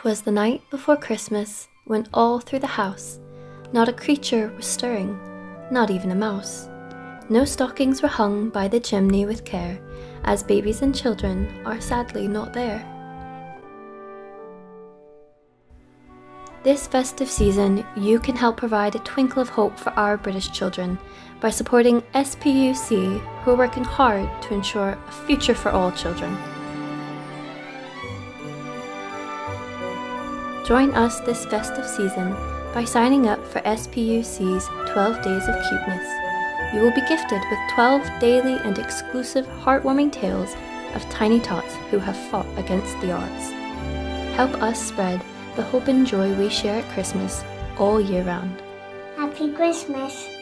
'Twas the night before Christmas, when all through the house not a creature was stirring, not even a mouse. No stockings were hung by the chimney with care, as babies and children are sadly not there. This festive season, you can help provide a twinkle of hope for our British children by supporting SPUC, who are working hard to ensure a future for all children. Join us this festive season by signing up for SPUC's 12 Days of Cuteness. You will be gifted with 12 daily and exclusive heartwarming tales of tiny tots who have fought against the odds. Help us spread the hope and joy we share at Christmas all year round. Happy Christmas.